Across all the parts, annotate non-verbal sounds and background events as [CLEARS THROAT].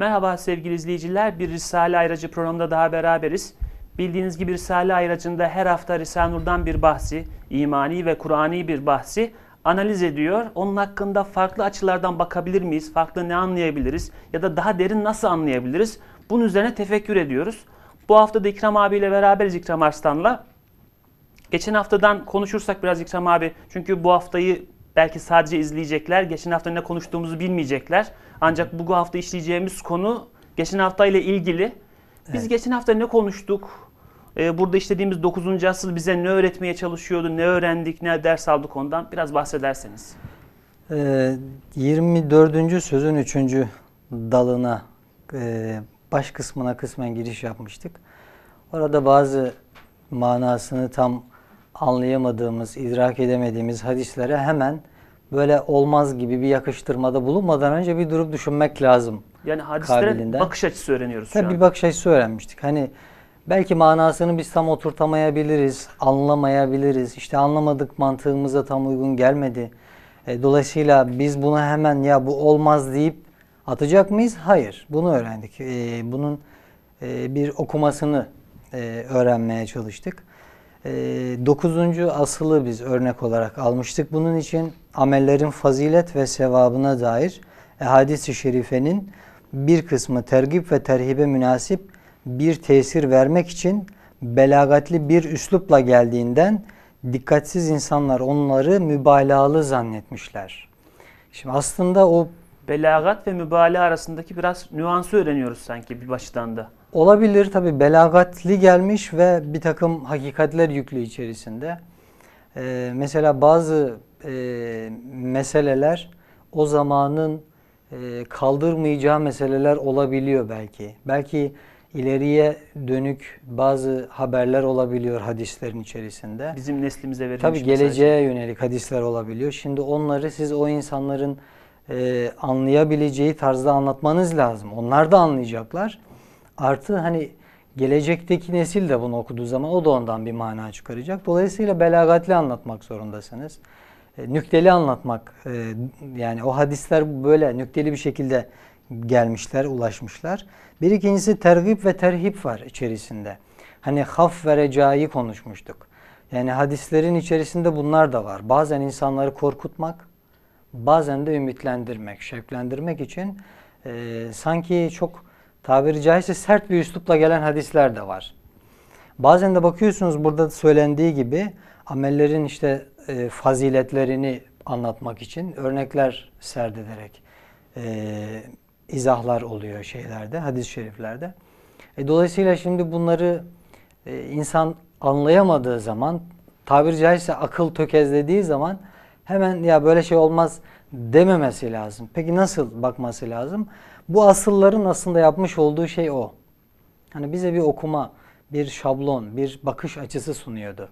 Merhaba sevgili izleyiciler. Bir Risale Ayracı programında daha beraberiz. Bildiğiniz gibi Risale Ayracı'nda her hafta Risale Nur'dan bir bahsi, imani ve Kur'ani bir bahsi analiz ediyor. Onun hakkında farklı açılardan bakabilir miyiz? Farklı ne anlayabiliriz? Ya da daha derin nasıl anlayabiliriz? Bunun üzerine tefekkür ediyoruz. Bu hafta da İkram abiyle beraberiz İkram Arslan'la. Geçen haftadan konuşursak biraz İkram abi. Çünkü bu haftayı belki sadece izleyecekler. Geçen hafta ne konuştuğumuzu bilmeyecekler. Ancak bu hafta işleyeceğimiz konu geçen haftayla ilgili. Biz Evet. geçen hafta ne konuştuk? Ee, burada işlediğimiz 9. asıl bize ne öğretmeye çalışıyordu? Ne öğrendik? Ne ders aldık ondan? Biraz bahsederseniz. Ee, 24. sözün 3. dalına e, baş kısmına kısmen giriş yapmıştık. Orada bazı manasını tam anlayamadığımız, idrak edemediğimiz hadislere hemen böyle olmaz gibi bir yakıştırmada bulunmadan önce bir durup düşünmek lazım. Yani hadislere bakış açısı öğreniyoruz şu Tabii an. bir bakış açısı öğrenmiştik. Hani belki manasını biz tam oturtamayabiliriz, anlamayabiliriz. İşte anlamadık mantığımıza tam uygun gelmedi. E, dolayısıyla biz bunu hemen ya bu olmaz deyip atacak mıyız? Hayır. Bunu öğrendik. E, bunun e, bir okumasını e, öğrenmeye çalıştık. E, dokuzuncu asılı biz örnek olarak almıştık. Bunun için amellerin fazilet ve sevabına dair hadis-i şerifenin bir kısmı tergip ve terhibe münasip bir tesir vermek için belagatli bir üslupla geldiğinden dikkatsiz insanlar onları mübalağalı zannetmişler. Şimdi aslında o Belagat ve mübalağa arasındaki biraz nüansı öğreniyoruz sanki bir baştan da. Olabilir tabi belagatli gelmiş ve bir takım hakikatler yüklü içerisinde. Ee, mesela bazı e, meseleler o zamanın e, kaldırmayacağı meseleler olabiliyor belki. Belki ileriye dönük bazı haberler olabiliyor hadislerin içerisinde. Bizim neslimize verilmiş Tabi mesaj. geleceğe yönelik hadisler olabiliyor. Şimdi onları siz o insanların e, anlayabileceği tarzda anlatmanız lazım. Onlar da anlayacaklar. Artı hani gelecekteki nesil de bunu okuduğu zaman o da ondan bir mana çıkaracak. Dolayısıyla belagatli anlatmak zorundasınız. E, nükteli anlatmak e, yani o hadisler böyle nükteli bir şekilde gelmişler, ulaşmışlar. Bir ikincisi tergip ve terhip var içerisinde. Hani haf ve recayı konuşmuştuk. Yani hadislerin içerisinde bunlar da var. Bazen insanları korkutmak, bazen de ümitlendirmek, şevklendirmek için e, sanki çok tabiri caizse sert bir üslupla gelen hadisler de var. Bazen de bakıyorsunuz burada söylendiği gibi amellerin işte e, faziletlerini anlatmak için örnekler serdederek e, izahlar oluyor şeylerde, hadis-i şeriflerde. E, dolayısıyla şimdi bunları e, insan anlayamadığı zaman, tabiri caizse akıl tökezlediği zaman hemen ya böyle şey olmaz dememesi lazım. Peki nasıl bakması lazım? Bu asılların aslında yapmış olduğu şey o. Hani bize bir okuma, bir şablon, bir bakış açısı sunuyordu.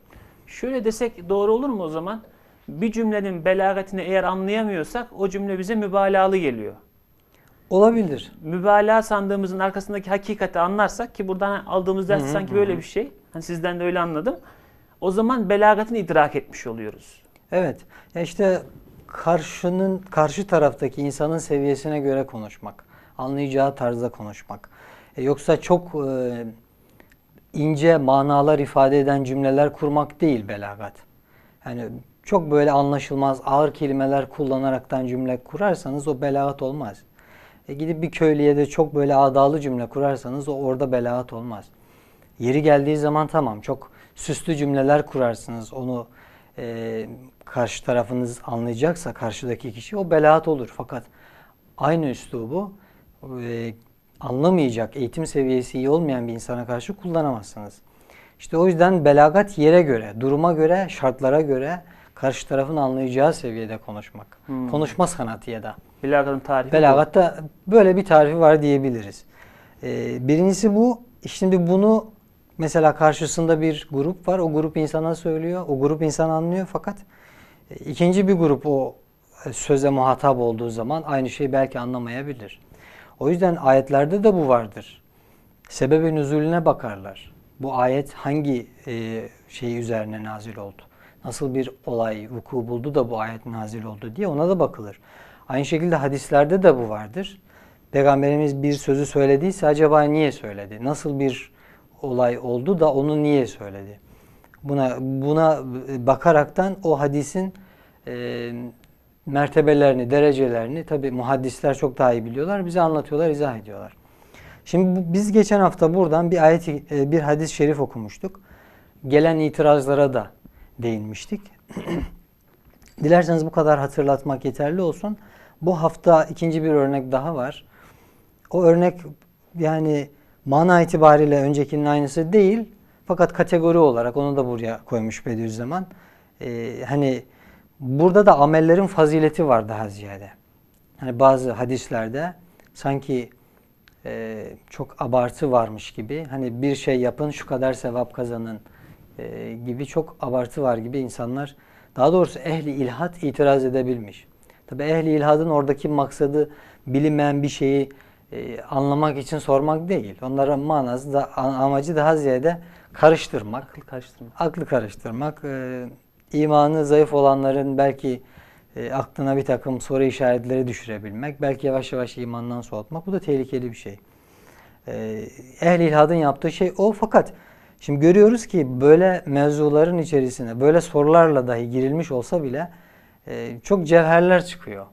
Şöyle desek doğru olur mu o zaman? Bir cümlenin belagatini eğer anlayamıyorsak o cümle bize mübalağalı geliyor. Olabilir. Mübalağa sandığımızın arkasındaki hakikati anlarsak ki buradan aldığımız ders sanki böyle bir şey. Hani sizden de öyle anladım. O zaman belagatini idrak etmiş oluyoruz. Evet. Ya işte karşının karşı taraftaki insanın seviyesine göre konuşmak, anlayacağı tarzda konuşmak. E, yoksa çok e, ince manalar ifade eden cümleler kurmak değil belagat. Yani çok böyle anlaşılmaz ağır kelimeler kullanaraktan cümle kurarsanız o belagat olmaz. E, gidip bir köylüye de çok böyle adalı cümle kurarsanız o orada belagat olmaz. Yeri geldiği zaman tamam çok süslü cümleler kurarsınız. Onu e, karşı tarafınız anlayacaksa karşıdaki kişi o belaat olur. Fakat aynı üslubu e, anlamayacak, eğitim seviyesi iyi olmayan bir insana karşı kullanamazsınız. İşte o yüzden belagat yere göre, duruma göre, şartlara göre karşı tarafın anlayacağı seviyede konuşmak. Hmm. Konuşma sanatı ya da. Belagatın tarifi bu. Belagatta böyle bir tarifi var diyebiliriz. Ee, birincisi bu. Şimdi bunu mesela karşısında bir grup var. O grup insana söylüyor. O grup insan anlıyor fakat e, ikinci bir grup o söze muhatap olduğu zaman aynı şeyi belki anlamayabilir. O yüzden ayetlerde de bu vardır. Sebebi nüzulüne bakarlar. Bu ayet hangi e, şey üzerine nazil oldu? Nasıl bir olay vuku buldu da bu ayet nazil oldu diye ona da bakılır. Aynı şekilde hadislerde de bu vardır. Peygamberimiz bir sözü söylediyse acaba niye söyledi? Nasıl bir olay oldu da onu niye söyledi? Buna buna bakaraktan o hadisin e, mertebelerini, derecelerini tabi muhaddisler çok daha iyi biliyorlar. Bize anlatıyorlar, izah ediyorlar. Şimdi biz geçen hafta buradan bir ayet e, bir hadis-i şerif okumuştuk. Gelen itirazlara da değinmiştik. [CLEARS THROAT] Dilerseniz bu kadar hatırlatmak yeterli olsun. Bu hafta ikinci bir örnek daha var. O örnek yani mana itibariyle öncekinin aynısı değil. Fakat kategori olarak onu da buraya koymuş Bediüzzaman. Ee, hani burada da amellerin fazileti var daha ziyade. Hani bazı hadislerde sanki e, çok abartı varmış gibi. Hani bir şey yapın şu kadar sevap kazanın e, gibi çok abartı var gibi insanlar daha doğrusu ehli ilhat itiraz edebilmiş. Tabi ehli ilhadın oradaki maksadı bilinmeyen bir şeyi e, anlamak için sormak değil. Onların manası da amacı daha ziyade karıştırmak, Akıl karıştırma. aklı karıştırmak, e, imanı zayıf olanların belki e, aklına bir takım soru işaretleri düşürebilmek, belki yavaş yavaş imandan soğutmak. Bu da tehlikeli bir şey. E, Ehl-i ilhadın yaptığı şey o fakat şimdi görüyoruz ki böyle mevzuların içerisine böyle sorularla dahi girilmiş olsa bile e, çok cevherler çıkıyor.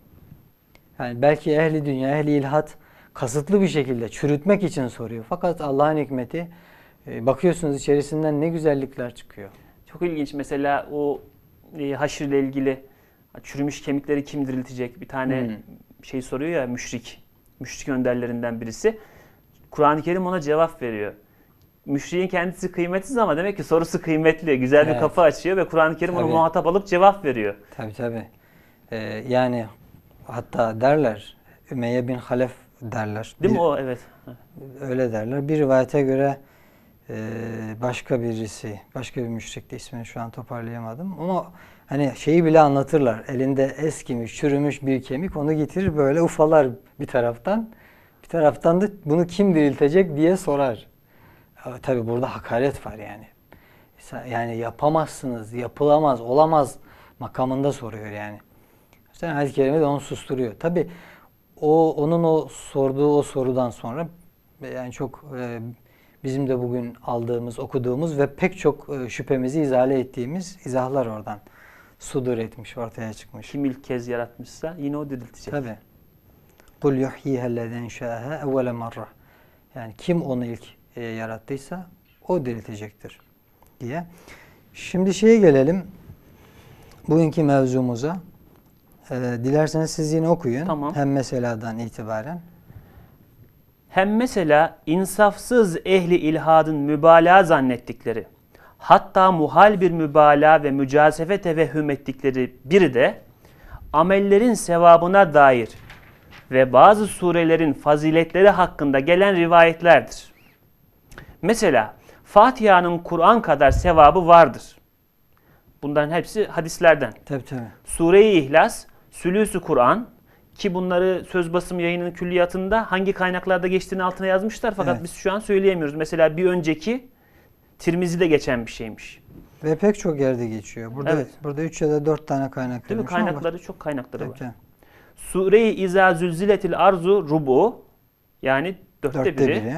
Yani belki ehli dünya, ehli ilhat kasıtlı bir şekilde çürütmek için soruyor. Fakat Allah'ın hikmeti e, bakıyorsunuz içerisinden ne güzellikler çıkıyor. Çok ilginç. Mesela o e, haşr ile ilgili çürümüş kemikleri kim diriltecek? Bir tane Hmm. şey soruyor ya müşrik. Müşrik önderlerinden birisi. Kur'an-ı Kerim ona cevap veriyor. Müşriğin kendisi kıymetsiz ama demek ki sorusu kıymetli. Güzel bir Evet. kapı açıyor ve Kur'an-ı Kerim onu Tabii. muhatap alıp cevap veriyor. Tabi tabi. yani hatta derler Ümeyye bin Halef derler. Değil Bir- mi o? Evet. Öyle derler. Bir rivayete göre başka birisi, başka bir müşrik de ismini şu an toparlayamadım. Ama hani şeyi bile anlatırlar. Elinde eskimiş, çürümüş bir kemik onu getirir böyle ufalar bir taraftan. Bir taraftan da bunu kim diriltecek diye sorar. Tabi burada hakaret var yani. Sen- Yani yapamazsınız, yapılamaz, olamaz makamında soruyor yani. İşte ayet-i kerime de onu susturuyor. Tabi o onun o sorduğu o sorudan sonra yani çok e, bizim de bugün aldığımız, okuduğumuz ve pek çok e, şüphemizi izale ettiğimiz izahlar oradan sudur etmiş, ortaya çıkmış. Kim ilk kez yaratmışsa yine o diriltecek. Tabi. Kul yuhyiha ellezî şâhe evvele marra. Yani kim onu ilk e, yarattıysa o diriltecektir diye. Şimdi şeye gelelim. Bugünkü mevzumuza. E, dilerseniz siz yine okuyun. Tamam. Hem meseladan itibaren. Hem mesela insafsız ehli ilhadın mübalağa zannettikleri, hatta muhal bir mübalağa ve mücasefe tevehhüm ettikleri biri de amellerin sevabına dair ve bazı surelerin faziletleri hakkında gelen rivayetlerdir. Mesela Fatiha'nın Kur'an kadar sevabı vardır. Bunların hepsi hadislerden. Tabi tabi. Sure-i İhlas, Sülüsü Kur'an ki bunları söz basım yayının külliyatında hangi kaynaklarda geçtiğini altına yazmışlar fakat Evet. biz şu an söyleyemiyoruz. Mesela bir önceki Tirmizi'de geçen bir şeymiş. Ve pek çok yerde geçiyor. Burada Evet. burada 3 ya da 4 tane kaynak Değil mi? Kaynakları çok kaynakları tabii, var. Sure-i İza Zülziletil Arzu Rubu yani dörtte, Dörtte biri. biri.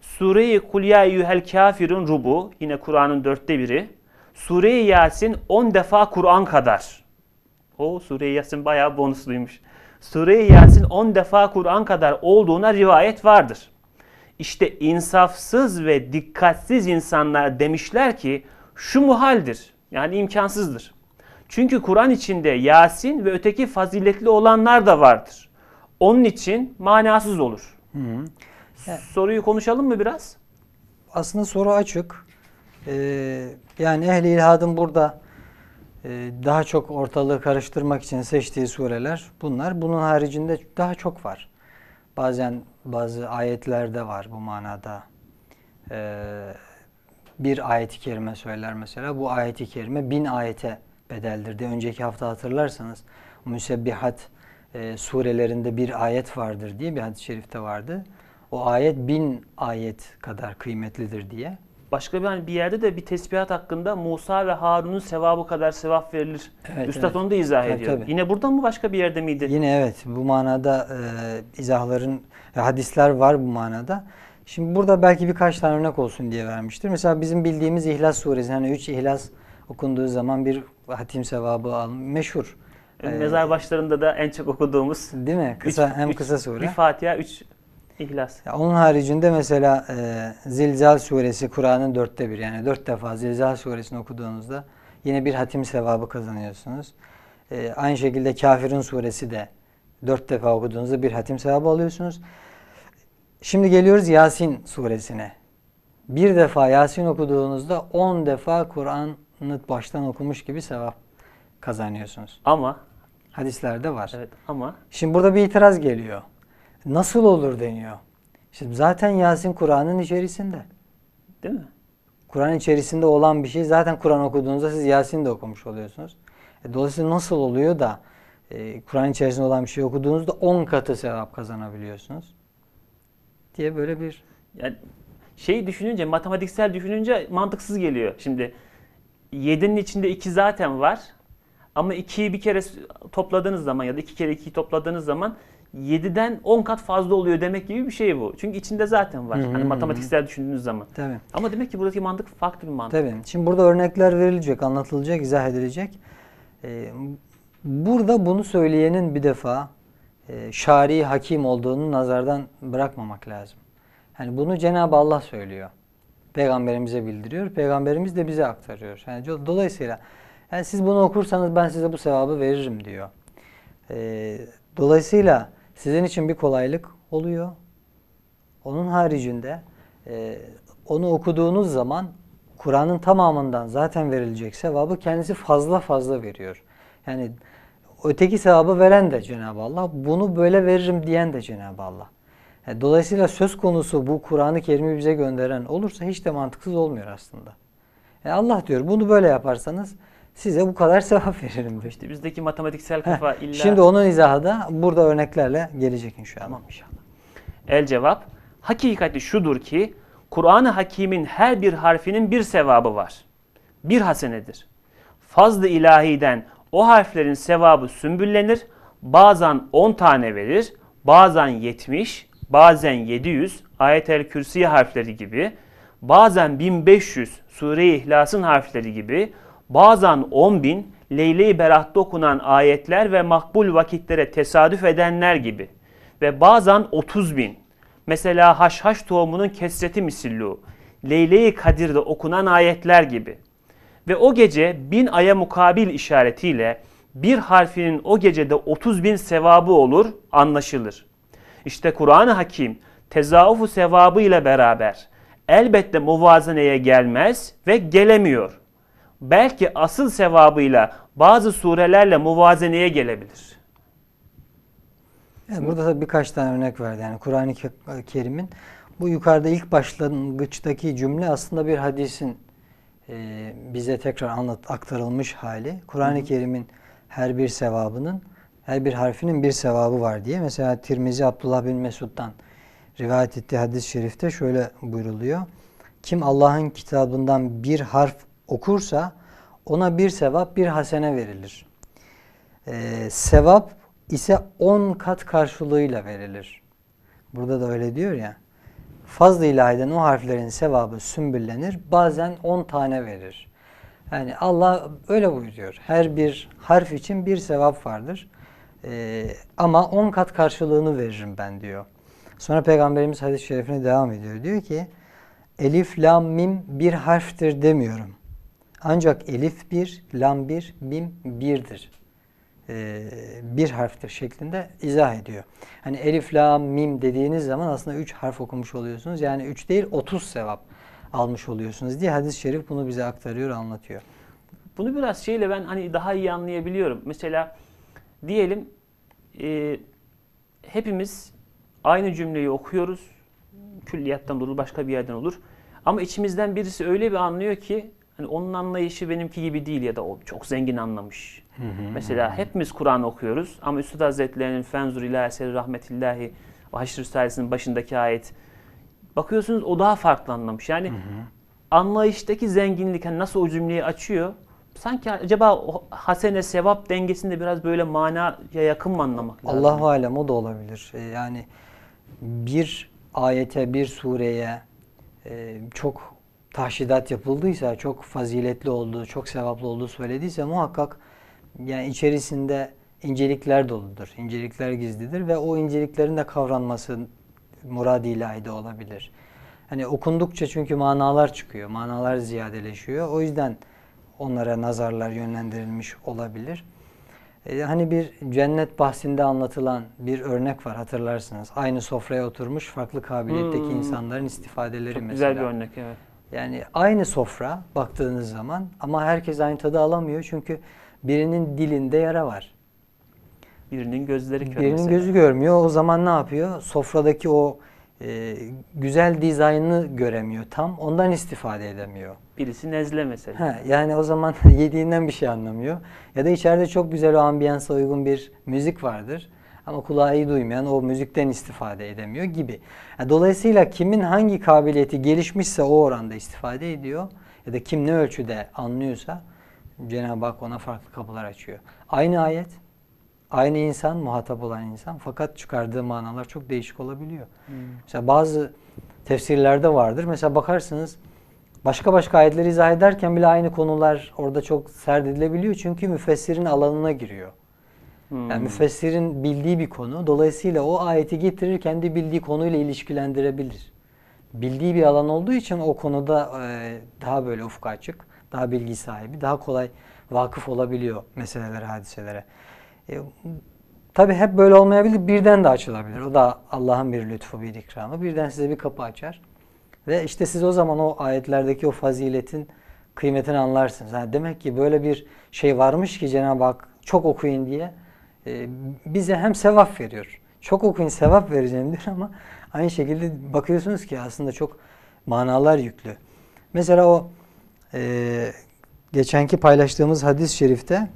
Sure-i Kul Ya Eyyuhel Kafirun Rubu yine Kur'an'ın dörtte biri. Sure-i Yasin 10 defa Kur'an kadar. O Sure-i Yasin bayağı bonusluymuş. Sure-i Yasin 10 defa Kur'an kadar olduğuna rivayet vardır. İşte insafsız ve dikkatsiz insanlar demişler ki şu muhaldir. Yani imkansızdır. Çünkü Kur'an içinde Yasin ve öteki faziletli olanlar da vardır. Onun için manasız olur. Hı hı. Soruyu konuşalım mı biraz? Aslında soru açık. Ee, yani ehli ilhadın burada daha çok ortalığı karıştırmak için seçtiği sureler bunlar. Bunun haricinde daha çok var. Bazen bazı ayetlerde var bu manada. Ee, bir ayeti kerime söyler mesela. Bu ayeti kerime bin ayete bedeldir diye. Önceki hafta hatırlarsanız Müsebbihat e, surelerinde bir ayet vardır diye bir hadis-i şerifte vardı. O ayet bin ayet kadar kıymetlidir diye. Başka bir hani bir yerde de bir tesbihat hakkında Musa ve Harun'un sevabı kadar sevap verilir. Evet, Üstad evet. onu da izah ediyor. tabii. Yine burada mı başka bir yerde miydi? Yine evet bu manada e, izahların e, hadisler var bu manada. Şimdi burada belki birkaç tane örnek olsun diye vermiştir. Mesela bizim bildiğimiz İhlas suresi hani 3 İhlas okunduğu zaman bir hatim sevabı al meşhur. E, Mezar başlarında da en çok okuduğumuz değil mi? Kısa üç- hem üç- kısa sure. Bir Fatiha, üç İhlas. Ya onun haricinde mesela e, Zilzal suresi Kur'an'ın dörtte bir yani dört defa Zilzal suresini okuduğunuzda yine bir hatim sevabı kazanıyorsunuz. E, aynı şekilde Kafirun suresi de dört defa okuduğunuzda bir hatim sevabı alıyorsunuz. Şimdi geliyoruz Yasin suresine. Bir defa Yasin okuduğunuzda on defa Kur'an'ı baştan okumuş gibi sevap kazanıyorsunuz. Ama Hadislerde var. evet ama Şimdi burada bir itiraz geliyor. Nasıl olur deniyor. Şimdi zaten Yasin Kur'an'ın içerisinde. değil mi? Kur'an içerisinde olan bir şey zaten Kur'an okuduğunuzda siz Yasin de okumuş oluyorsunuz. E, dolayısıyla nasıl oluyor da e, Kur'an içerisinde olan bir şey okuduğunuzda 10 katı sevap kazanabiliyorsunuz? Diye böyle bir Yani şey düşününce, matematiksel düşününce mantıksız geliyor. Şimdi 7'nin içinde 2 zaten var. Ama 2'yi bir kere topladığınız zaman ya da 2 kere 2'yi topladığınız zaman 7'den 10 kat fazla oluyor demek gibi bir şey bu. Çünkü içinde zaten var. Hı hı Hani hı. matematiksel düşündüğünüz zaman. tabii. Ama demek ki buradaki mantık farklı bir mantık. Tabii. Şimdi burada örnekler verilecek, anlatılacak, izah edilecek. Ee, burada bunu söyleyenin bir defa e, şari hakim olduğunu nazardan bırakmamak lazım. Yani bunu Cenab-ı Allah söylüyor. Peygamberimize bildiriyor. Peygamberimiz de bize aktarıyor. Yani do- dolayısıyla yani siz bunu okursanız ben size bu sevabı veririm diyor. Ee, dolayısıyla sizin için bir kolaylık oluyor. Onun haricinde e, onu okuduğunuz zaman Kur'an'ın tamamından zaten verilecek sevabı kendisi fazla fazla veriyor. Yani öteki sevabı veren de Cenab-ı Allah, bunu böyle veririm diyen de Cenab-ı Allah. Yani dolayısıyla söz konusu bu Kur'an-ı Kerim'i bize gönderen olursa hiç de mantıksız olmuyor aslında. Yani Allah diyor bunu böyle yaparsanız size bu kadar sevap veririm diyor. İşte bizdeki matematiksel kafa illa... Şimdi onun izahı da burada örneklerle gelecek inşallah. Tamam inşallah. El cevap, hakikati şudur ki Kur'an-ı Hakim'in her bir harfinin bir sevabı var. Bir hasenedir. Fazlı ilahiden o harflerin sevabı sümbüllenir. Bazen 10 tane verir, bazen 70, bazen 700 ayet-el kürsiye harfleri gibi, bazen 1500 Sure-i İhlas'ın harfleri gibi, bazen 10.000 Leyle-i Berat'ta okunan ayetler ve makbul vakitlere tesadüf edenler gibi ve bazen 30 bin. Mesela haşhaş tohumunun kesreti misillu, Leyle-i Kadir'de okunan ayetler gibi. Ve o gece bin aya mukabil işaretiyle bir harfinin o gecede 30 bin sevabı olur, anlaşılır. İşte Kur'an-ı Hakim tezaufu sevabı ile beraber elbette muvazeneye gelmez ve gelemiyor. Belki asıl sevabıyla bazı surelerle muvazeneye gelebilir. Evet, burada da birkaç tane örnek verdi. Yani Kur'an-ı Ke- Kerim'in bu yukarıda ilk başlangıçtaki cümle aslında bir hadisin e, bize tekrar anlat aktarılmış hali. Kur'an-ı Kerim'in her bir sevabının her bir harfinin bir sevabı var diye. Mesela Tirmizi Abdullah bin Mesud'dan rivayet ettiği hadis-i şerifte şöyle buyruluyor. Kim Allah'ın kitabından bir harf okursa ona bir sevap bir hasene verilir. Ee, sevap ise 10 kat karşılığıyla verilir. Burada da öyle diyor ya. Fazla ilahiden o harflerin sevabı sümbüllenir. Bazen 10 tane verir. Yani Allah öyle buyuruyor. Her bir harf için bir sevap vardır. Ee, ama 10 kat karşılığını veririm ben diyor. Sonra Peygamberimiz hadis-i şerifine devam ediyor. Diyor ki Elif, lam, mim bir harftir demiyorum. Ancak elif bir, lam bir, mim birdir. Ee, bir harftir şeklinde izah ediyor. Hani elif, lam, mim dediğiniz zaman aslında üç harf okumuş oluyorsunuz. Yani üç değil 30 sevap almış oluyorsunuz diye hadis-i şerif bunu bize aktarıyor, anlatıyor. Bunu biraz şeyle ben hani daha iyi anlayabiliyorum. Mesela diyelim e, hepimiz aynı cümleyi okuyoruz. Külliyattan olur, başka bir yerden olur. Ama içimizden birisi öyle bir anlıyor ki hani onun anlayışı benimki gibi değil ya da o çok zengin anlamış. Mesela hepimiz Kur'an okuyoruz ama Üstad Hazretleri'nin Fenzur ila eseri rahmetillahi ve Haşr Risalesi'nin başındaki ayet bakıyorsunuz o daha farklı anlamış. Yani anlayıştaki zenginlik hani nasıl o cümleyi açıyor? Sanki acaba o hasene sevap dengesinde biraz böyle manaya yakın mı anlamak lazım? Allahu alem o da olabilir. Ee, Yani bir ayete, bir sureye e, çok tahşidat yapıldıysa, çok faziletli olduğu, çok sevaplı olduğu söylediyse muhakkak yani içerisinde incelikler doludur. incelikler gizlidir ve o inceliklerin de kavranması murad ilahi olabilir. Hani okundukça çünkü manalar çıkıyor, manalar ziyadeleşiyor. O yüzden onlara nazarlar yönlendirilmiş olabilir. Ee, hani bir cennet bahsinde anlatılan bir örnek var hatırlarsınız. Aynı sofraya oturmuş farklı kabiliyetteki Hmm. insanların istifadeleri Çok mesela. güzel bir örnek evet. Yani aynı sofra baktığınız zaman ama herkes aynı tadı alamıyor çünkü birinin dilinde yara var. Birinin gözleri kör Birinin mesela. gözü görmüyor. O zaman ne yapıyor? Sofradaki o e, güzel dizaynını göremiyor tam. Ondan istifade edemiyor. Birisi nezle mesela. Ha, yani o zaman [LAUGHS] yediğinden bir şey anlamıyor. Ya da içeride çok güzel o ambiyansa uygun bir müzik vardır. Ama kulağı iyi duymayan o müzikten istifade edemiyor gibi. Dolayısıyla kimin hangi kabiliyeti gelişmişse o oranda istifade ediyor. Ya da kim ne ölçüde anlıyorsa Cenab-ı Hak ona farklı kapılar açıyor. Aynı ayet, aynı insan, muhatap olan insan fakat çıkardığı manalar çok değişik olabiliyor. Mesela bazı tefsirlerde vardır. Mesela bakarsınız başka başka ayetleri izah ederken bile aynı konular orada çok serdedilebiliyor. Çünkü müfessirin alanına giriyor. Hmm. Yani müfessirin bildiği bir konu. Dolayısıyla o ayeti getirir kendi bildiği konuyla ilişkilendirebilir. Bildiği bir alan olduğu için o konuda e, daha böyle ufku açık, daha bilgi sahibi, daha kolay vakıf olabiliyor meselelere, hadiselere. E, Tabi hep böyle olmayabilir, birden de açılabilir. O da Allah'ın bir lütfu, bir ikramı. Birden size bir kapı açar. Ve işte siz o zaman o ayetlerdeki o faziletin kıymetini anlarsınız. Yani demek ki böyle bir şey varmış ki Cenab-ı Hak çok okuyun diye e, bize hem sevap veriyor. Çok okuyun sevap vereceğim diyor ama aynı şekilde bakıyorsunuz ki aslında çok manalar yüklü. Mesela o e, geçenki paylaştığımız hadis-i şerifte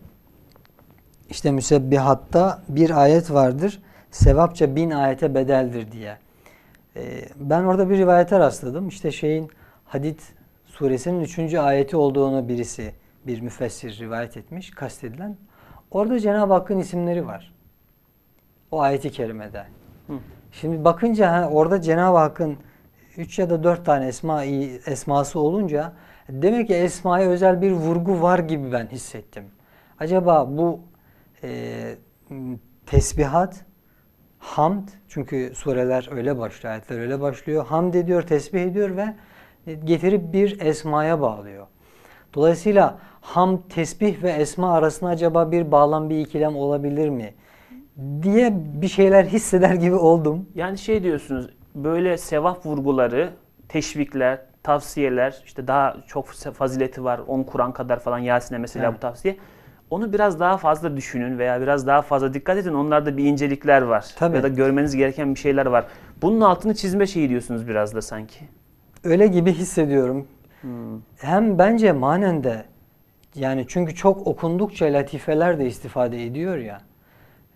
işte müsebbihatta bir ayet vardır. Sevapça bin ayete bedeldir diye. Ee, ben orada bir rivayete rastladım. İşte şeyin Hadid suresinin 3. ayeti olduğunu birisi bir müfessir rivayet etmiş, kastedilen. Orada Cenab-ı Hakk'ın isimleri var. O ayeti kerimede. Hı. Şimdi bakınca ha, orada Cenab-ı Hakk'ın 3 ya da 4 tane esma esması olunca demek ki esmaya özel bir vurgu var gibi ben hissettim. Acaba bu e, tesbihat, hamd çünkü sureler öyle başlıyor, ayetler öyle başlıyor. Hamd ediyor, tesbih ediyor ve getirip bir esmaya bağlıyor. Dolayısıyla ham, tesbih ve esma arasında acaba bir bağlam, bir ikilem olabilir mi? diye bir şeyler hisseder gibi oldum. Yani şey diyorsunuz böyle sevap vurguları, teşvikler, tavsiyeler işte daha çok fazileti var 10 Kur'an kadar falan Yasin'e mesela Evet. bu tavsiye. Onu biraz daha fazla düşünün veya biraz daha fazla dikkat edin. Onlarda bir incelikler var. Tabii. Ya da görmeniz gereken bir şeyler var. Bunun altını çizme şeyi diyorsunuz biraz da sanki. Öyle gibi hissediyorum. Hmm. Hem bence manen de yani çünkü çok okundukça latifeler de istifade ediyor ya.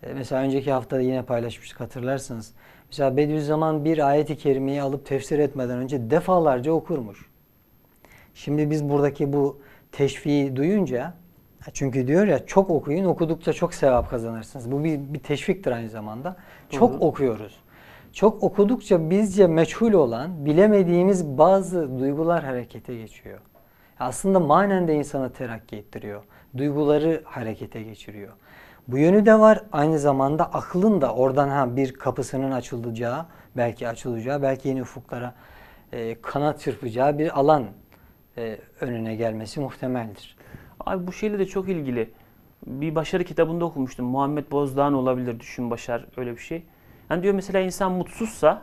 E, Mesela önceki hafta yine paylaşmıştık hatırlarsınız. Mesela Bediüzzaman bir ayeti kerimeyi alıp tefsir etmeden önce defalarca okurmuş. Şimdi biz buradaki bu teşviği duyunca çünkü diyor ya çok okuyun okudukça çok sevap kazanırsınız. Bu bir, bir teşviktir aynı zamanda. Çok Doğru. okuyoruz. Çok okudukça bizce meçhul olan bilemediğimiz bazı duygular harekete geçiyor. Aslında manen de insanı terakki ettiriyor. Duyguları harekete geçiriyor. Bu yönü de var. Aynı zamanda aklın da oradan ha bir kapısının açılacağı, belki açılacağı, belki yeni ufuklara e, kanat çırpacağı bir alan e, önüne gelmesi muhtemeldir. Abi bu şeyle de çok ilgili. Bir başarı kitabında okumuştum. Muhammed Bozdağ'ın olabilir düşün başar öyle bir şey. Yani diyor mesela insan mutsuzsa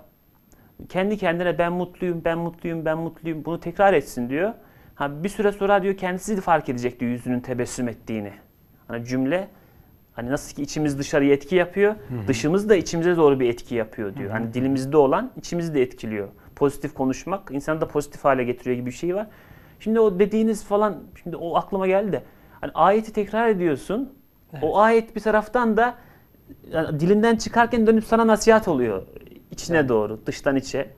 kendi kendine ben mutluyum, ben mutluyum, ben mutluyum bunu tekrar etsin diyor. Ha bir süre sonra diyor kendisi de fark edecek diyor yüzünün tebessüm ettiğini. Hani cümle hani nasıl ki içimiz dışarıya etki yapıyor, dışımız da içimize doğru bir etki yapıyor diyor. Hani dilimizde olan içimizi de etkiliyor. Pozitif konuşmak insanı da pozitif hale getiriyor gibi bir şey var. Şimdi o dediğiniz falan şimdi o aklıma geldi de hani ayeti tekrar ediyorsun. O ayet bir taraftan da yani dilinden çıkarken dönüp sana nasihat oluyor. içine doğru, dıştan içe.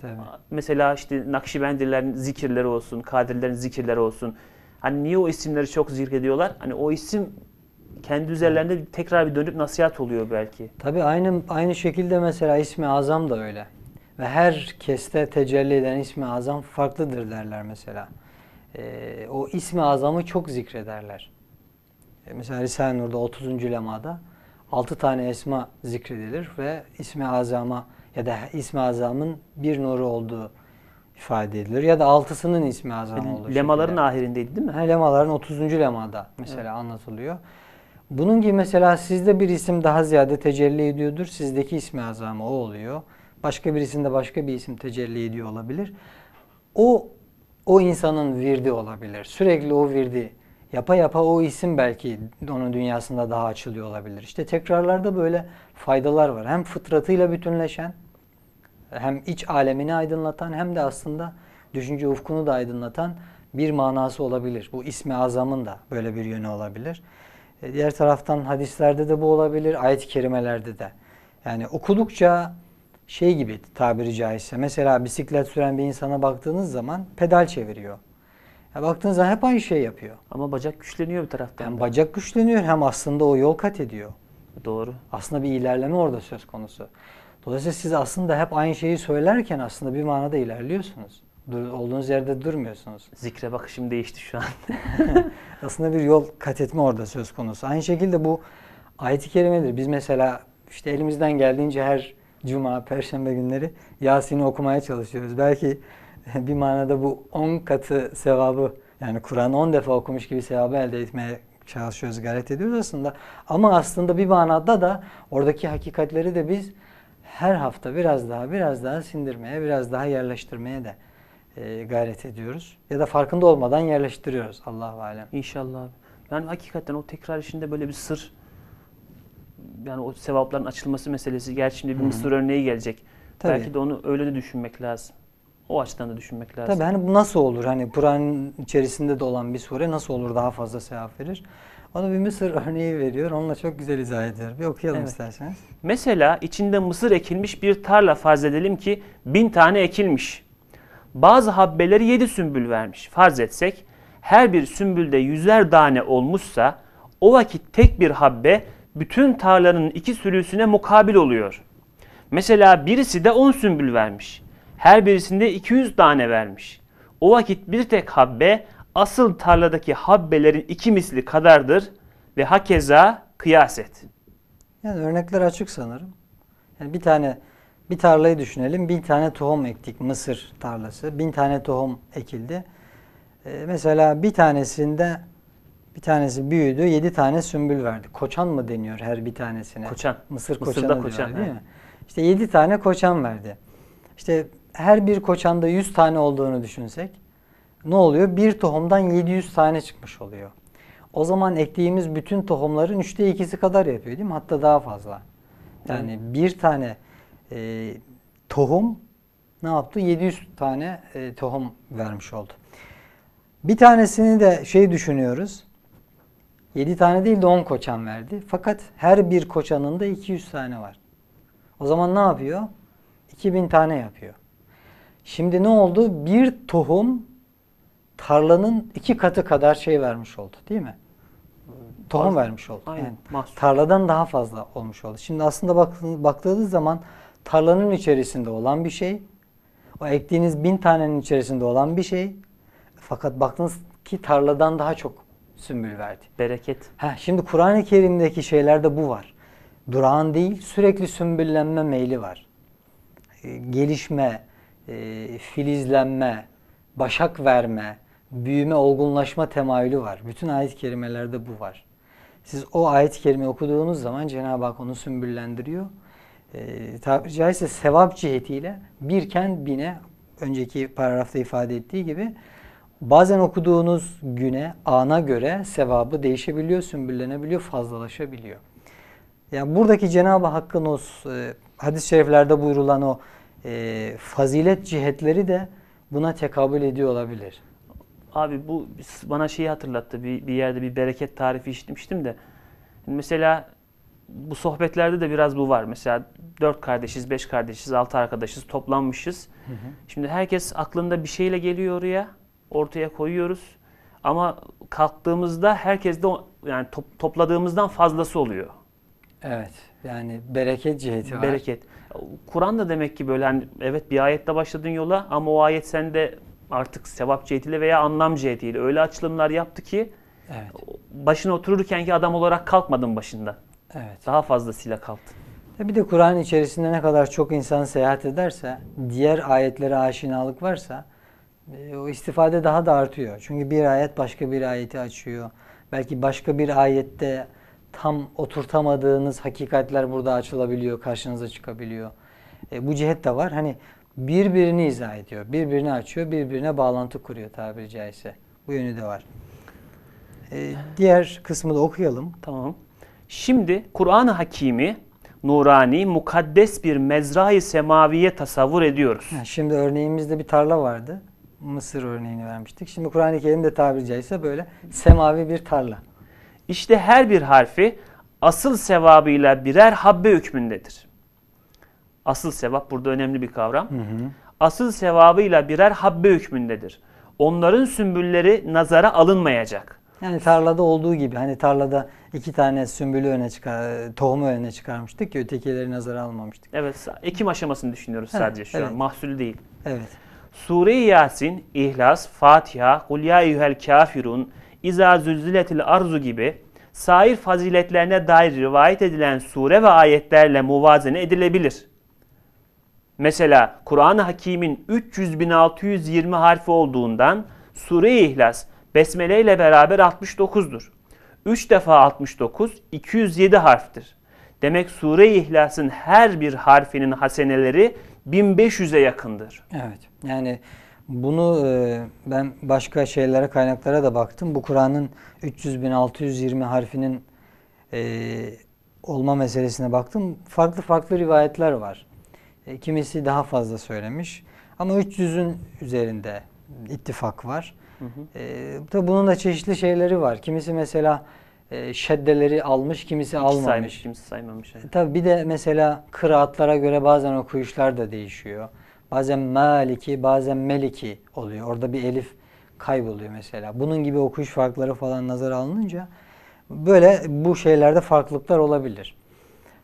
Tabii. Mesela işte Nakşibendilerin zikirleri olsun, Kadirlerin zikirleri olsun. Hani niye o isimleri çok zikrediyorlar? Hani o isim kendi üzerlerinde tekrar bir dönüp nasihat oluyor belki. Tabii aynı aynı şekilde mesela ismi azam da öyle. Ve her keste tecelli eden ismi azam farklıdır derler mesela. Ee, o ismi azamı çok zikrederler. E, mesela Risale-i Nur'da 30. lemada 6 tane esma zikredilir ve ismi azama ya da ismi azamın bir nuru olduğu ifade edilir. Ya da altısının ismi azam olduğu Lemaların şekilde. ahirindeydi değil mi? Ha, lemaların 30. lemada mesela anlatılıyor. Bunun gibi mesela sizde bir isim daha ziyade tecelli ediyordur. Sizdeki ismi azamı o oluyor. Başka birisinde başka bir isim tecelli ediyor olabilir. O o insanın virdi olabilir. Sürekli o virdi yapa yapa o isim belki onun dünyasında daha açılıyor olabilir. İşte tekrarlarda böyle faydalar var. Hem fıtratıyla bütünleşen, hem iç alemini aydınlatan hem de aslında düşünce ufkunu da aydınlatan bir manası olabilir. Bu ismi azamın da böyle bir yönü olabilir. E, Diğer taraftan hadislerde de bu olabilir, ayet-i kerimelerde de. Yani okudukça şey gibi tabiri caizse mesela bisiklet süren bir insana baktığınız zaman pedal çeviriyor. Ya baktığınız zaman hep aynı şey yapıyor. Ama bacak güçleniyor bir taraftan. Hem da. bacak güçleniyor hem aslında o yol kat ediyor. Doğru. Aslında bir ilerleme orada söz konusu. Dolayısıyla siz aslında hep aynı şeyi söylerken aslında bir manada ilerliyorsunuz. Dur, olduğunuz yerde durmuyorsunuz. Zikre bakışım değişti şu an. [LAUGHS] aslında bir yol kat etme orada söz konusu. Aynı şekilde bu ayet-i kerimedir. Biz mesela işte elimizden geldiğince her cuma, perşembe günleri Yasin'i okumaya çalışıyoruz. Belki [LAUGHS] bir manada bu 10 katı sevabı yani Kur'an'ı 10 defa okumuş gibi sevabı elde etmeye çalışıyoruz, gayret ediyoruz aslında. Ama aslında bir manada da oradaki hakikatleri de biz her hafta biraz daha biraz daha sindirmeye, biraz daha yerleştirmeye de e, gayret ediyoruz. Ya da farkında olmadan yerleştiriyoruz Allahu alem. İnşallah. Yani hakikaten o tekrar işinde böyle bir sır yani o sevapların açılması meselesi. Gerçi şimdi bir Mısır örneği gelecek. Tabii. Belki de onu öyle de düşünmek lazım. O açıdan da düşünmek lazım. Tabii hani bu nasıl olur? Hani Kur'an'ın içerisinde de olan bir sure nasıl olur daha fazla sevap verir? Onu bir Mısır örneği veriyor. Onunla çok güzel izah ediyor. Bir okuyalım Evet. isterseniz. Mesela içinde mısır ekilmiş bir tarla farz edelim ki bin tane ekilmiş. Bazı habbeleri yedi sümbül vermiş. Farz etsek her bir sümbülde yüzer tane olmuşsa o vakit tek bir habbe bütün tarlanın iki sürüsüne mukabil oluyor. Mesela birisi de 10 sümbül vermiş. Her birisinde 200 tane vermiş. O vakit bir tek habbe asıl tarladaki habbelerin iki misli kadardır ve hakeza kıyas et. Yani örnekler açık sanırım. Yani bir tane bir tarlayı düşünelim. Bin tane tohum ektik. Mısır tarlası. Bin tane tohum ekildi. Ee, mesela bir tanesinde bir tanesi büyüdü. Yedi tane sümbül verdi. Koçan mı deniyor her bir tanesine? Koçan. Mısır Mısır'da koçanı koçan, diyorlar, değil evet. mi? İşte yedi tane koçan verdi. İşte her bir koçanda 100 tane olduğunu düşünsek ne oluyor? Bir tohumdan 700 tane çıkmış oluyor. O zaman ektiğimiz bütün tohumların üçte ikisi kadar yapıyor değil mi? Hatta daha fazla. Yani bir tane e, tohum ne yaptı? 700 tane e, tohum vermiş oldu. Bir tanesini de şey düşünüyoruz. 7 tane değil de 10 koçan verdi. Fakat her bir koçanın da 200 tane var. O zaman ne yapıyor? 2000 tane yapıyor. Şimdi ne oldu? Bir tohum tarlanın iki katı kadar şey vermiş oldu değil mi? Tohum Fazla. vermiş oldu. Aynen, Yani mahsul. tarladan daha fazla olmuş oldu. Şimdi aslında baktığınız, zaman tarlanın içerisinde olan bir şey, o ektiğiniz bin tanenin içerisinde olan bir şey, fakat baktınız ki tarladan daha çok sümbül verdi. Bereket. Heh, şimdi Kur'an-ı Kerim'deki şeylerde bu var. Durağan değil, sürekli sümbüllenme meyli var. E, gelişme, e, filizlenme, başak verme, büyüme, olgunlaşma temayülü var. Bütün ayet-i kerimelerde bu var. Siz o ayet-i kerime okuduğunuz zaman Cenab-ı Hak onu sümbüllendiriyor. E, tabiri caizse sevap cihetiyle birken bine, önceki paragrafta ifade ettiği gibi bazen okuduğunuz güne, ana göre sevabı değişebiliyor, sümbüllenebiliyor, fazlalaşabiliyor. Yani buradaki Cenab-ı Hakk'ın o e, hadis-i şeriflerde buyurulan o e, fazilet cihetleri de buna tekabül ediyor olabilir. Abi bu bana şeyi hatırlattı. Bir, bir yerde bir bereket tarifi işitmiştim de. Mesela bu sohbetlerde de biraz bu var. Mesela dört kardeşiz, beş kardeşiz, altı arkadaşız, toplanmışız. Şimdi herkes aklında bir şeyle geliyor oraya, ortaya koyuyoruz. Ama kalktığımızda herkes de yani top- topladığımızdan fazlası oluyor. Evet. Yani bereket ciheti var. Bereket. Kur'an da demek ki böyle hani evet bir ayette başladın yola ama o ayet sende artık sevap cihetiyle veya anlam cihetiyle öyle açılımlar yaptı ki Evet. başına otururken ki adam olarak kalkmadın başından. Evet. Daha fazlasıyla kalktın. E Bir de Kur'an içerisinde ne kadar çok insan seyahat ederse, diğer ayetlere aşinalık varsa e, o istifade daha da artıyor. Çünkü bir ayet başka bir ayeti açıyor. Belki başka bir ayette tam oturtamadığınız hakikatler burada açılabiliyor, karşınıza çıkabiliyor. E, bu cihet de var. Hani birbirini izah ediyor, birbirini açıyor, birbirine bağlantı kuruyor tabiri caizse. Bu yönü de var. E, diğer kısmı da okuyalım. Tamam. Şimdi Kur'an-ı Hakimi nurani, mukaddes bir mezrayı semaviye tasavvur ediyoruz. Şimdi örneğimizde bir tarla vardı. Mısır örneğini vermiştik. Şimdi Kur'an-ı Kerim'de tabiri caizse böyle semavi bir tarla. İşte her bir harfi asıl sevabıyla birer habbe hükmündedir. Asıl sevap burada önemli bir kavram. Asıl sevabıyla birer habbe hükmündedir. Onların sümbülleri nazara alınmayacak. Yani tarlada olduğu gibi hani tarlada iki tane sümbülü öne çıkar, tohumu öne çıkarmıştık ki ötekileri nazara almamıştık. Evet, ekim aşamasını düşünüyoruz sadece şu evet. an. Mahsulü değil. Evet. Sure-i Yasin, İhlas, Fatiha, Kul ya eyyuhel kafirun, İza zülziletil arzu gibi sair faziletlerine dair rivayet edilen sure ve ayetlerle muvazene edilebilir. Mesela Kur'an-ı Hakim'in 300.620 harfi olduğundan Sure-i İhlas Besmele ile beraber 69'dur. 3 defa 69 207 harftir. Demek Sure-i İhlas'ın her bir harfinin haseneleri 1500'e yakındır. Evet. Yani bunu e, ben başka şeylere kaynaklara da baktım. Bu Kur'an'ın 300 bin 620 harfinin e, olma meselesine baktım. Farklı farklı rivayetler var. E, kimisi daha fazla söylemiş. Ama 300'ün üzerinde ittifak var. E, tabii bunun da çeşitli şeyleri var. Kimisi mesela e, şeddeleri almış, kimisi İki almamış. saymış, kimse saymamış. E, Tabii bir de mesela kıraatlara göre bazen okuyuşlar da değişiyor. Bazen maliki, bazen meliki oluyor. Orada bir elif kayboluyor mesela. Bunun gibi okuyuş farkları falan nazara alınınca böyle bu şeylerde farklılıklar olabilir.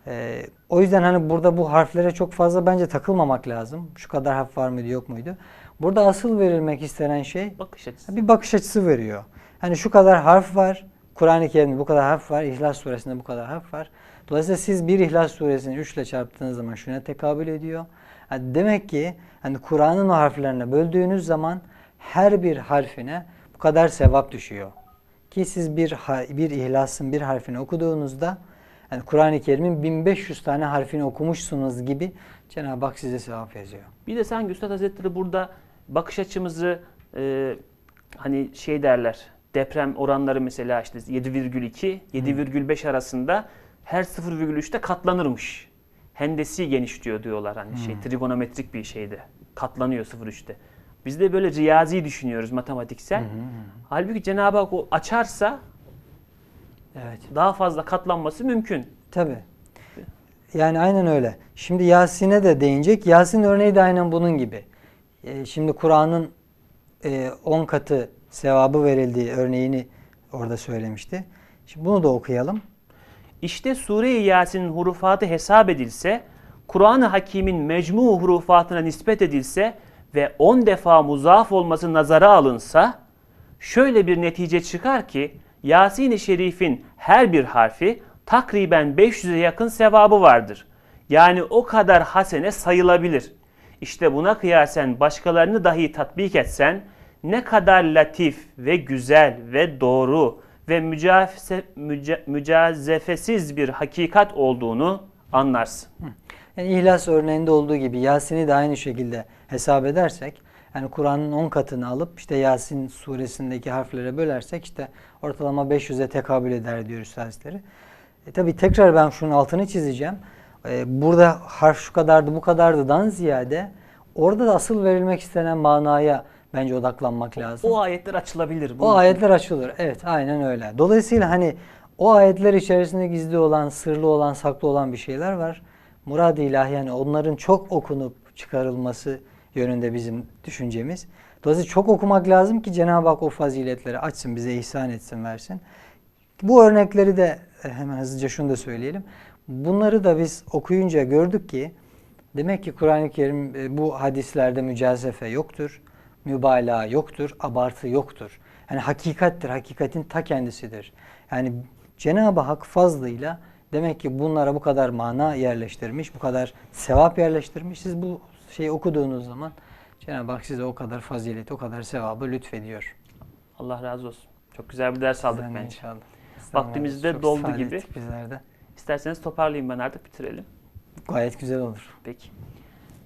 Ee, o yüzden hani burada bu harflere çok fazla bence takılmamak lazım. Şu kadar harf var mıydı yok muydu? Burada asıl verilmek istenen şey Bakış açısı. bir bakış açısı veriyor. Hani şu kadar harf var. Kur'an-ı Kerim'de bu kadar harf var. İhlas suresinde bu kadar harf var. Dolayısıyla siz bir İhlas suresini 3 ile çarptığınız zaman şuna tekabül ediyor. Yani demek ki hani Kur'an'ın o harflerine böldüğünüz zaman her bir harfine bu kadar sevap düşüyor. Ki siz bir bir ihlasın bir harfini okuduğunuzda yani Kur'an-ı Kerim'in 1500 tane harfini okumuşsunuz gibi Cenab-ı Hak size sevap yazıyor. Bir de sanki Üstad Hazretleri burada bakış açımızı e, hani şey derler deprem oranları mesela işte 7,2 7,5 arasında her 0,3'te katlanırmış. Hendesi genişliyor diyorlar hani şey trigonometrik bir şeyde. Katlanıyor 0,3'te. Biz de böyle riyazi düşünüyoruz matematiksel. Halbuki Cenab-ı Hak o açarsa Evet. daha fazla katlanması mümkün. Tabii. Yani aynen öyle. Şimdi Yasin'e de değinecek. Yasin örneği de aynen bunun gibi. Ee, şimdi Kur'an'ın 10 katı sevabı verildiği örneğini orada söylemişti. Şimdi bunu da okuyalım. İşte Sure-i Yasin'in hurufatı hesap edilse, Kur'an-ı Hakim'in mecmu hurufatına nispet edilse ve 10 defa muzaf olması nazara alınsa, şöyle bir netice çıkar ki, Yasin-i Şerif'in her bir harfi takriben 500'e yakın sevabı vardır. Yani o kadar hasene sayılabilir. İşte buna kıyasen başkalarını dahi tatbik etsen, ne kadar latif ve güzel ve doğru ve mücafese, müca- mücazefesiz bir hakikat olduğunu anlarsın. Yani İhlas örneğinde olduğu gibi Yasin'i de aynı şekilde hesap edersek yani Kur'an'ın 10 katını alıp işte Yasin suresindeki harflere bölersek işte ortalama 500'e tekabül eder diyor Üstadları. E tabi tekrar ben şunun altını çizeceğim. E, burada harf şu kadardı bu kadardıdan ziyade orada da asıl verilmek istenen manaya bence odaklanmak lazım. O ayetler açılabilir. O için. ayetler açılır. Evet aynen öyle. Dolayısıyla hani O ayetler içerisinde gizli olan, sırlı olan, saklı olan bir şeyler var. Murad-ı ilahi yani onların çok okunup çıkarılması yönünde bizim düşüncemiz. Dolayısıyla çok okumak lazım ki Cenab-ı Hak o faziletleri açsın, bize ihsan etsin, versin. Bu örnekleri de e, hemen hızlıca şunu da söyleyelim. Bunları da biz okuyunca gördük ki demek ki Kur'an-ı Kerim e, bu hadislerde mücazefe yoktur, mübalağa yoktur, abartı yoktur. Yani hakikattir, hakikatin ta kendisidir. Yani Cenab-ı Hak fazlıyla demek ki bunlara bu kadar mana yerleştirmiş, bu kadar sevap yerleştirmiş. Siz bu şeyi okuduğunuz zaman Cenab-ı Hak size o kadar fazilet, o kadar sevabı lütfediyor. Allah razı olsun. Çok güzel bir ders aldık Bizden de bence. inşallah. Vaktimiz de doldu gibi. ettik Bizler de. İsterseniz toparlayayım ben artık bitirelim. Gayet güzel olur. Peki.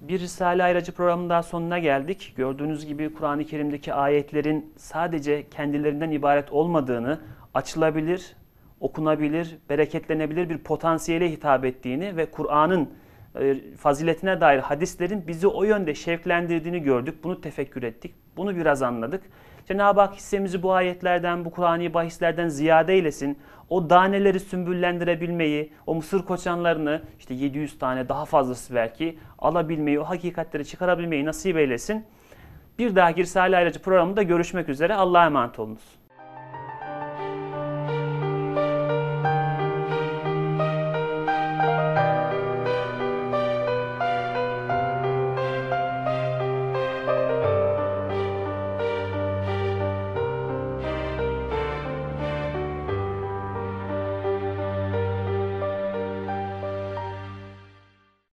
Bir Risale Ayracı programının daha sonuna geldik. Gördüğünüz gibi Kur'an-ı Kerim'deki ayetlerin sadece kendilerinden ibaret olmadığını, açılabilir, okunabilir, bereketlenebilir bir potansiyele hitap ettiğini ve Kur'an'ın faziletine dair hadislerin bizi o yönde şevklendirdiğini gördük. Bunu tefekkür ettik. Bunu biraz anladık. Cenab-ı Hak hissemizi bu ayetlerden, bu Kur'ani bahislerden ziyade eylesin. O daneleri sümbüllendirebilmeyi, o mısır koçanlarını işte 700 tane daha fazlası belki alabilmeyi, o hakikatleri çıkarabilmeyi nasip eylesin. Bir dahaki Risale Ayracı programında görüşmek üzere. Allah'a emanet olunuz.